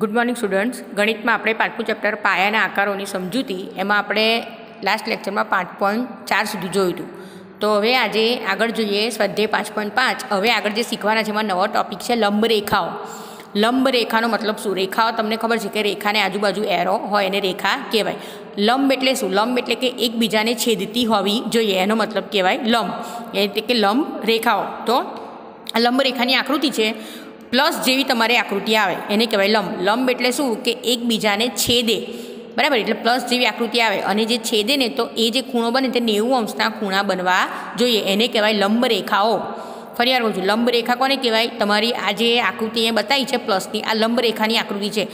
Good morning students ગણિતમાં આપણે પાંચમું ચેપ્ટર પાયાના આકારોની સમજૂતી, એમાં આપણે લાસ્ટ લેક્ચરમાં પાંચ પોઈન્ટ ચાર સુધી જોયું હતું. તો હવે આજે આગળ જોઈએ સ્વાધ્યાય પાંચ પોઈન્ટ પાંચ. હવે આગળ જે શીખવાના છે, એમાં નવો ટોપિક છે લંબ રેખાઓ. લંબ રેખાનો મતલબ શું? રેખાઓ તમને ખબર છે કે રેખાને આજુબાજુ એરો હોય એને રેખા કહેવાય. લંબ એટલે શું? લંબ એટલે કે એકબીજાને છેદતી હોવી જોઈએ, એનો મતલબ કહેવાય લંબ. એટલે કે લંબ રેખાઓ. તો આ લંબ રેખાની આકૃતિ છે. પ્લસ જેવી તમારી આકૃતિ આવે, એને કહેવાય લંબ. લંબ એટલે શું? કે એકબીજાને છેદે. બરાબર? એટલે પ્લસ જેવી આકૃતિ આવે. અને જે છેદે ને, તો એ જે ખૂણો બને તે નેવું અંશના ખૂણા બનવા જોઈએ. એને કહેવાય લંબ રેખાઓ. ફરી વાર છું. લંબ રેખા કોને કહેવાય? તમારી આ જે આકૃતિ અહીંયા બતાવી છે પ્લસની, આ લંબ રેખાની આકૃતિ છે.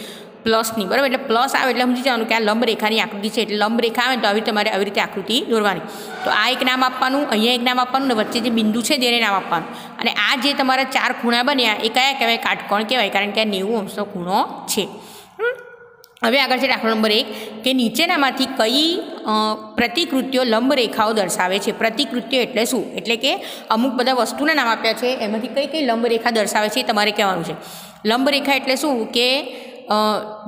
પ્લસની બરાબર? એટલે પ્લસ આવે એટલે સમજી જવાનું કે આ લંબ રેખાની આકૃતિ છે. એટલે લંબ રેખા આવે તો આવી તમારે આવી રીતે આકૃતિ દોરવાની. તો આ એક નામ આપવાનું, અહીંયા એક નામ આપવાનું ને વચ્ચે જે બિંદુ છે તેને નામ આપવાનું. અને આ જે તમારા ચાર ખૂણા બન્યા, એ કયા કહેવાય? કાટકોણ કહેવાય, કારણ કે આ નેવું અંશનો ખૂણો છે. હવે આગળ છે દાખલો નંબર એક, કે નીચેનામાંથી કઈ પ્રતિકૃતિઓ લંબરેખાઓ દર્શાવે છે? પ્રતિકૃતિઓ એટલે શું? એટલે કે અમુક બધા વસ્તુના નામ આપ્યા છે, એમાંથી કઈ કઈ લંબરેખા દર્શાવે છે તમારે કહેવાનું છે. લંબરેખા એટલે શું? કે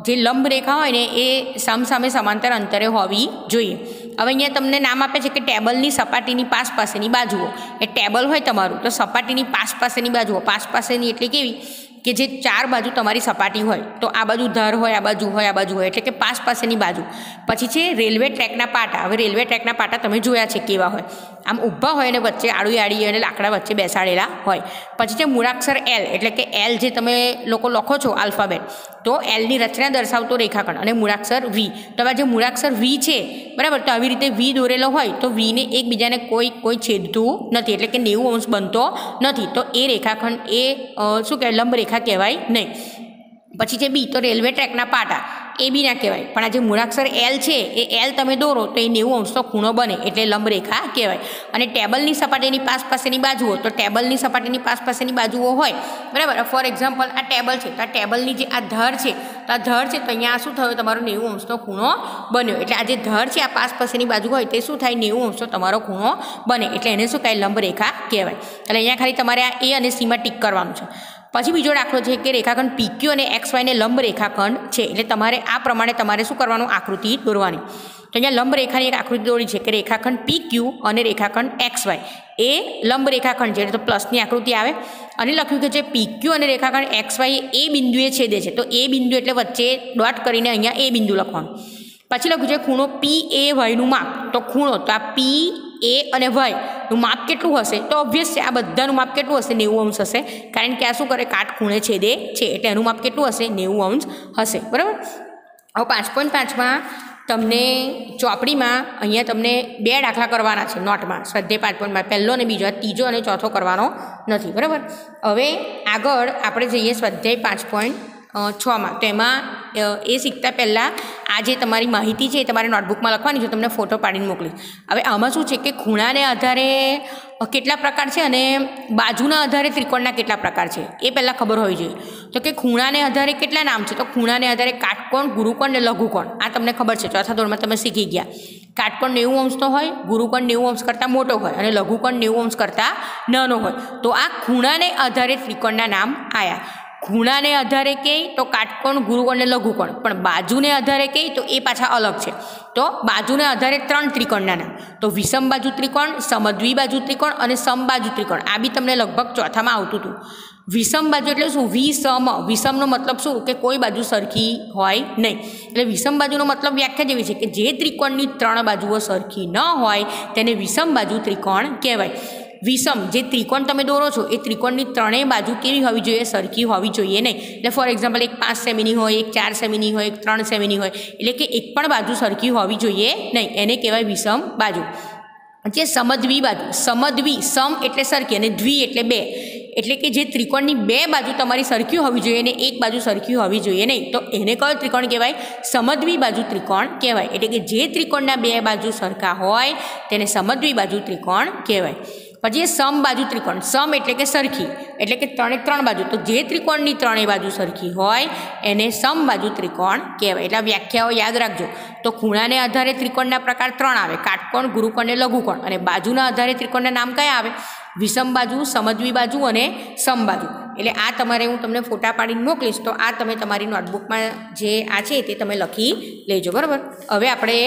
જે લંબ રેખા હોય ને એ સામસામે સમાંતર અંતરે હોવી જોઈએ. હવે અહીંયા તમને નામ આપે છે કે ટેબલની સપાટીની પાસ પાસેની બાજુઓ. એ ટેબલ હોય તમારું, તો સપાટીની પાસ પાસેની બાજુઓ. પાસ પાસેની એટલે કેવી? કે જે ચાર બાજુ તમારી સપાટી હોય, તો આ બાજુ ધર હોય, આ બાજુ હોય, આ બાજુ હોય, એટલે કે પાસ પાસેની બાજુ. પછી છે રેલવે ટ્રેકના પાટા. હવે રેલવે ટ્રેકના પાટા તમે જોયા છે કેવા હોય. આમ ઊભા હોય અને વચ્ચે આડું આડી અને લાકડા વચ્ચે બેસાડેલા હોય. પછી છે મૂળાક્ષર એલ એટલે કે એલ જે તમે લોકો લખો છો, આલ્ફાબેટ. તો એલની રચના દર્શાવતો રેખાખંડ અને મૂળાક્ષર વી તો આ જે મૂળાક્ષર વી છે, બરાબર? તો આવી રીતે વી દોરેલો હોય તો વીને એકબીજાને કોઈ કોઈ છેદતું નથી. એટલે કે નેવું અંશ બનતો નથી. તો એ રેખાખંડ એ શું કહેવાય? લંબ રેખા કહેવાય નહીં. પછી છે બી તો રેલવે ટ્રેકના પાટા. એ બી ના કહેવાય. પણ આ જે મૂળાક્ષર એલ છે, એ એલ તમે દોરો તો એ નેવું અંશનો ખૂણો બને એટલે લંબરેખા કહેવાય. અને ટેબલની સપાટીની પાસ પાસેની બાજુઓ તો ટેબલની સપાટીની પાસ પાસેની બાજુઓ હોય. બરાબર? ફોર એક્ઝામ્પલ આ ટેબલ છે. તો આ ટેબલની જે આ ધર છે, તો આ ધર છે, તો અહીંયા શું થયું? તમારો નેવું અંશનો ખૂણો બન્યો. એટલે આ જે ધર છે, આ પાસ પાસેની બાજુ હોય, તે શું થાય? નેવું અંશનો તમારો ખૂણો બને. એટલે એને શું કહેવાય? લંબરેખા કહેવાય. એટલે અહીંયા ખાલી તમારે આ એ અને સીમાં ટીક કરવાનું છે. પછી બીજો દાખલો છે કે રેખાખંડ પીક્યુ અને એક્સ વાયને લંબ રેખાખંડ છે. એટલે તમારે આ પ્રમાણે તમારે શું કરવાનું? આકૃતિ દોરવાની. તો અહીંયા લંબ રેખાની એક આકૃતિ દોરી છે કે રેખાખંડ પી ક્યુ અને રેખાખંડ એક્સ વાય એ લંબ રેખાખંડ છે. એટલે તો પ્લસની આકૃતિ આવે. અને લખ્યું કે જે પી ક્યુ અને રેખાખંડ એક્સ વાય એ બિંદુએ છેદે છે. તો એ બિંદુ એટલે વચ્ચે ડોટ કરીને અહીંયા એ બિંદુ લખવાનું. પછી લખ્યું છે ખૂણો પી એ વાયનું માપ. તો ખૂણો, તો આ પી એ અને વાયનું માપ કેટલું હશે? તો ઓબ્વિયસ છે આ બધાનું માપ કેટલું હશે? નેવું અંશ હશે. કારણ કે આ શું કરે? કાટ ખૂણે છેદે છે. એટલે એનું માપ કેટલું હશે? નેવું અંશ હશે. બરાબર? હવે પાંચ પોઈન્ટ પાંચમાં તમને ચોપડીમાં અહીંયા તમને બે દાખલા કરવાના છે નોટમાં. સ્વાધ્યાય પાંચ પોઈન્ટમાં. પહેલો અને બીજો. ત્રીજો અને ચોથો કરવાનો નથી. બરાબર? હવે આગળ આપણે જઈએ સ્વાધ્યાય પાંચ પોઈન્ટ છમાં તો એમાં એ શીખતા પહેલાં આ જે તમારી માહિતી છે એ તમારે નોટબુકમાં લખવાની છે તમને ફોટો પાડીને મોકલી. હવે આમાં શું છે કે ખૂણાને આધારે કેટલા પ્રકાર છે અને બાજુના આધારે ત્રિકોણના કેટલા પ્રકાર છે? એ પહેલાં ખબર હોવી જોઈએ. તો કે ખૂણાને આધારે કેટલા નામ છે? તો ખૂણાને આધારે કાટકોણ, ગુરુકોણ ને લઘુકોણ. આ તમને ખબર છે. ચોથા ધોરણમાં તમે શીખી ગયા. કાટકોણ નેવું અંશનો હોય, ગુરુકોણ નેવું અંશ કરતાં મોટો હોય અને લઘુકોણ નેવું અંશ કરતાં નાનો હોય. તો આ ખૂણાને આધારે ત્રિકોણના નામ આવ્યા ખૂણાને આધારે કહે તો કાટકોણ, ગુરુકોણ અને લઘુકોણ. પણ બાજુને આધારે કહે તો એ પાછા અલગ છે. તો બાજુને આધારે ત્રણ ત્રિકોણના નામ. તો વિષમ બાજુ ત્રિકોણ, સમદ્વી બાજુ ત્રિકોણ અને સમબાજુ ત્રિકોણ. આ બી તમને લગભગ ચોથામાં આવતું હતું. વિષમ બાજુ એટલે શું? વિષમ. વિષમનો મતલબ શું? કે કોઈ બાજુ સરખી હોય નહીં. એટલે વિષમ બાજુનો મતલબ વ્યાખ્યા જેવી છે કે જે ત્રિકોણની ત્રણ બાજુઓ સરખી ન હોય તેને વિષમ બાજુ ત્રિકોણ કહેવાય. વિષમ, જે ત્રિકોણ તમે દોરો છો, એ ત્રિકોણની ત્રણેય બાજુ કેવી હોવી જોઈએ? સરખી હોવી જોઈએ નહીં. એટલે ફોર એક્ઝામ્પલ એક પાંચ સેમીની હોય, એક ચાર સેમીની હોય, એક ત્રણ સેમીની હોય, એટલે કે એક પણ બાજુ સરખી હોવી જોઈએ નહીં. એને કહેવાય વિષમ બાજુ. જે સમદ્વી બાજુ, સમદ્વી, સમ એટલે સરખી અને દ્વિ એટલે બે. એટલે કે જે ત્રિકોણની બે બાજુ તમારી સરખી હોવી જોઈએ અને એક બાજુ સરખી હોવી જોઈએ નહીં. તો એને કયો ત્રિકોણ કહેવાય? સમદ્વી બાજુ ત્રિકોણ કહેવાય. એટલે કે જે ત્રિકોણના બે બાજુ સરખા હોય, તેને સમદ્વી બાજુ ત્રિકોણ કહેવાય. પછી એ સમ બાજુ ત્રિકોણ. સમ એટલે કે સરખી, એટલે કે ત્રણે ત્રણ બાજુ. તો જે ત્રિકોણની ત્રણેય બાજુ સરખી હોય, એને સમ બાજુ ત્રિકોણ કહેવાય. એટલે વ્યાખ્યાઓ યાદ રાખજો. તો ખૂણાને આધારે ત્રિકોણના પ્રકાર ત્રણ આવે. કાટકોણ, ગુરુકોણ અને લઘુકોણ. અને બાજુના આધારે ત્રિકોણના નામ કયા આવે? વિષમ બાજુ, સમદ્વી બાજુ અને સમ બાજુ. એટલે આ તમારે હું તમને ફોટા પાડીને મોકલીશ, તો આ તમે તમારી નોટબુકમાં જે આ છે તે તમે લખી લેજો. બરાબર? હવે આપણે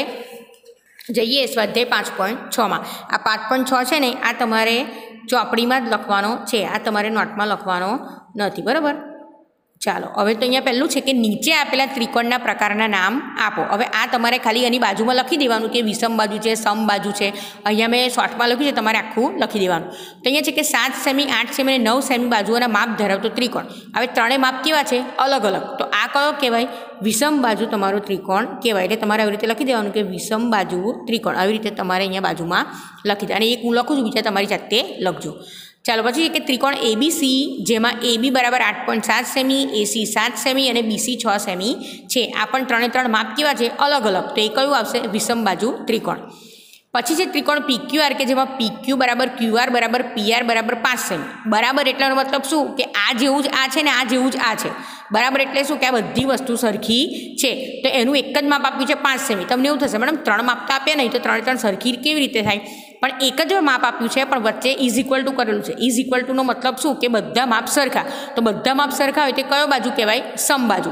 જઈએ સ્વાધ્યાય પાંચ પોઈન્ટ છમાં આ પાંચ પોઈન્ટ છ છે ને, આ તમારે ચોપડીમાં જ લખવાનો છે. આ તમારે નોટમાં લખવાનો નથી. બરાબર? ચાલો, હવે તો અહીંયા પહેલું છે કે નીચે આપેલા ત્રિકોણના પ્રકારના નામ આપો. હવે આ તમારે ખાલી એની બાજુમાં લખી દેવાનું કે વિષમ બાજુ છે, સમ બાજુ છે. અહીંયા મેં શોર્ટમાં લખ્યું છે, તમારે આખું લખી દેવાનું. તો અહીંયા છે કે સાત સેમી, આઠ સેમી અને નવ સેમી બાજુઓના માપ ધરાવતો ત્રિકોણ. હવે ત્રણેય માપ કેવા છે? અલગ અલગ. તો આ કયો કહેવાય? વિષમ બાજુ તમારો ત્રિકોણ કહેવાય. એટલે તમારે આવી રીતે લખી દેવાનું કે વિષમ બાજુ ત્રિકોણ. આવી રીતે તમારે અહીંયા બાજુમાં લખી દે. અને એક હું લખું છું, બીજા તમારી જાતે લખજો. ચાલો પછી કે ત્રિકોણ એબીસી જેમાં એબી બરાબર આઠ પોઈન્ટ સાત સેમી એસી સાત સેમી અને બીસી છ સેમી છે. આ પણ ત્રણે ત્રણ માપ કેવા છે? અલગ અલગ. તો એ કયું આવશે? વિષમ બાજુ ત્રિકોણ. પછી છે ત્રિકોણ પીક્યુઆર કે જેમાં પીક્યુ બરાબર ક્યુઆર બરાબર પીઆર બરાબર પાંચ સેમી. બરાબર એટલાનો મતલબ શું? કે આ જેવું જ આ છે ને આ જેવું જ આ છે. બરાબર એટલે શું કે આ બધી વસ્તુ સરખી છે. તો એનું એક જ માપ આપ્યું છે પાંચ સેમી. તમને એવું થશે, મેડમ, ત્રણ માપ તો આપ્યા નહીં, તો ત્રણે ત્રણ સરખી કેવી રીતે થાય? પણ એક જ માપ આપ્યું છે, પણ વચ્ચે ઇઝ ઇક્વલ ટુ કરેલું છે. ઇઝ ઇક્વલ ટુનો મતલબ શું? કે બધા માપ સરખા. તો બધા માપ સરખા હોય તે કયો બાજુ કહેવાય? સમ બાજુ.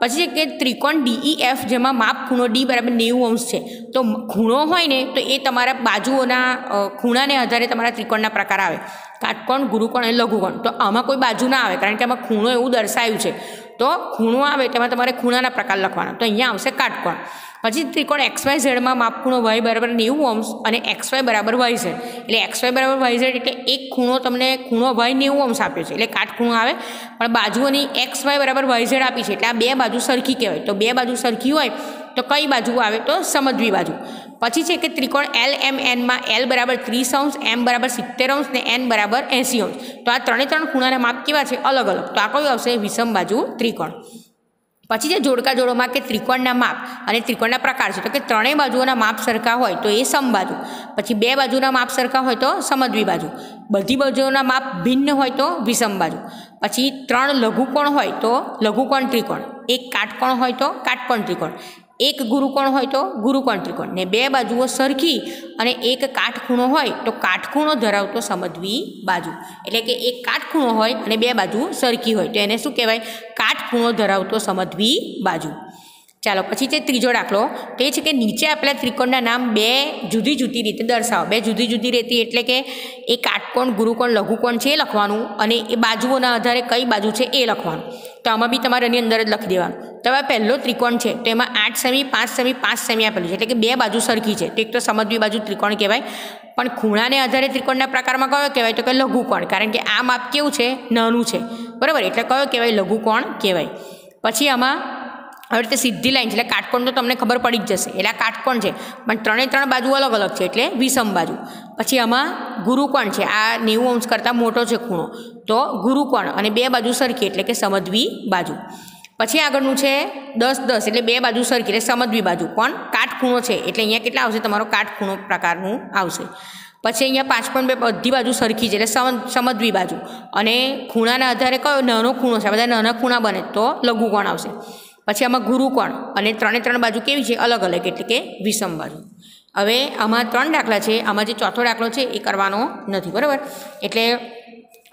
પછી છે કે ત્રિકોણ ડીઈ એફ જેમાં માપ ખૂણો ડી બરાબર નેવું અંશ છે. તો ખૂણો હોય ને, તો એ તમારા બાજુઓના ખૂણાને આધારે તમારા ત્રિકોણના પ્રકાર આવે. કાટકોણ, ગુરુકોણ અને લઘુકોણ. તો આમાં કોઈ બાજુ ના આવે, કારણ કે આમાં ખૂણો એવું દર્શાવ્યું છે. તો ખૂણો આવે તેમાં તમારે ખૂણાના પ્રકાર લખવાના. તો અહીંયા આવશે કાટકોણ. પછી ત્રિકોણ એક્સ વાય ઝેડમાં માપ ખૂણો વાય બરાબર નેવું ઓમ્સ અને એક્સ વાય બરાબર વાય ઝેડ. એટલે એક્સ વાય બરાબર વાય ઝેડ એટલે એક ખૂણો તમને ખૂણો વાય નેવું ઓમ્સ આપ્યો છે. એટલે કાટખૂણો આવે, પણ બાજુઓની એક્સ વાય બરાબર વાય ઝેડ આપી છે. એટલે આ બે બાજુ સરખી કહેવાય. તો બે બાજુ સરખી હોય, તો કઈ બાજુ આવે? તો સમજવી બાજુ. પછી છે કે ત્રિકોણ એલ એમ એનમાં એલ બરાબર ત્રીસ અંશ એમ બરાબર સિત્તેર અંશ ને એન બરાબર એંસી અંશ. તો આ ત્રણે ત્રણ ખૂણાના માપ કેવા છે? અલગ અલગ. તો આ કયું આવશે? વિષમ બાજુ ત્રિકોણ. પછી જે જોડકા જોડોમાં કે ત્રિકોણના માપ અને ત્રિકોણના પ્રકાર છે. તો કે ત્રણેય બાજુઓના માપ સરખા હોય તો એ સમ બાજુ. પછી બે બાજુના માપ સરખા હોય તો સમજવી બાજુ. બધી બાજુઓના માપ ભિન્ન હોય તો વિષમ બાજુ. પછી ત્રણ લઘુકોણ હોય તો લઘુકોણ ત્રિકોણ. એક કાટકોણ હોય તો કાટકોણ ત્રિકોણ. એક ગુરુકોણ હોય તો ગુરુકોણ ત્રિકોણ. ને બે બાજુઓ સરખી અને એક કાટખૂણો હોય તો કાટખૂણો ધરાવતો સમજવી બાજુ. એટલે કે એક કાટખૂણો હોય અને બે બાજુ સરખી હોય. તો એને શું કહેવાય? કાટખૂણો ધરાવતો સમજવી બાજુ. ચાલો, પછી તે ત્રીજો દાખલો. તો છે કે નીચે આપેલા ત્રિકોણના નામ બે જુદી જુદી રીતે દર્શાવો. બે જુદી જુદી રીતે એટલે કે એ કાટકોણ ગુરુકોણ, લઘુકોણ છે એ લખવાનું અને એ બાજુઓના આધારે કઈ બાજુ છે એ લખવાનું. તો આમાં બી તમારે એની અંદર જ લખી દેવાનું. તો હવે પહેલો ત્રિકોણ છે, તો એમાં આઠ સેમી, પાંચ સેમી પાંચ સેમી આપેલું છે. એટલે કે બે બાજુ સરખી છે. તો એક તો સમજવી બાજુ ત્રિકોણ કહેવાય. પણ ખૂણાને આધારે ત્રિકોણના પ્રકારમાં કયો કહેવાય? તો કે લઘુકોણ. કારણ કે આ માપ કેવું છે? નાનું છે. બરાબર? એટલે કયો કહેવાય? લઘુકોણ કહેવાય. પછી આમાં હવે રીતે સીધી લાઈન છે. એટલે કાટકોણ તો તમને ખબર પડી જ જશે. એટલે આ કાટકોણ છે. પણ ત્રણે ત્રણ બાજુ અલગ અલગ છે. એટલે વિષમ બાજુ. પછી આમાં ગુરુકોણ છે. આ નેવું અંશ કરતાં મોટો છે ખૂણો. તો ગુરુકોણ અને બે બાજુ સરખી એટલે કે સમધવી બાજુ. પછી આગળનું છે દસ દસ એટલે બે બાજુ સરખી એટલે સમધવી બાજુ. પણ કાટખૂણો છે. એટલે અહીંયા કેટલા આવશે? તમારો કાટખૂણો પ્રકારનું આવશે. પછી અહીંયા પાંચ પોઈન્ટ બે બધી બાજુ સરખી છે. એટલે સમ સમધવી બાજુ. અને ખૂણાના આધારે કયો? નાનો ખૂણો છે. બધા નાના ખૂણા બને તો લઘુકોણ આવશે. પછી આમાં ગુરુકોણ અને ત્રણે ત્રણ બાજુ કેવી છે? અલગ અલગ, એટલે કે વિષમ બાજુ. હવે આમાં ત્રણ દાખલા છે, આમાં જે ચોથો દાખલો છે, એ કરવાનો નથી, બરાબર? એટલે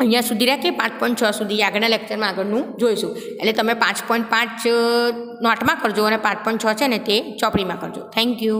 અહીંયા સુધી રાખીએ, પાંચ પોઈન્ટ છ સુધી આગળના લેક્ચરમાં આગળનું જોઈશું. એટલે તમે પાંચ પોઈન્ટ પાંચ નોટમાં કરજો અને પાંચ પોઈન્ટ છ છે ને તે ચોપડીમાં કરજો. Thank you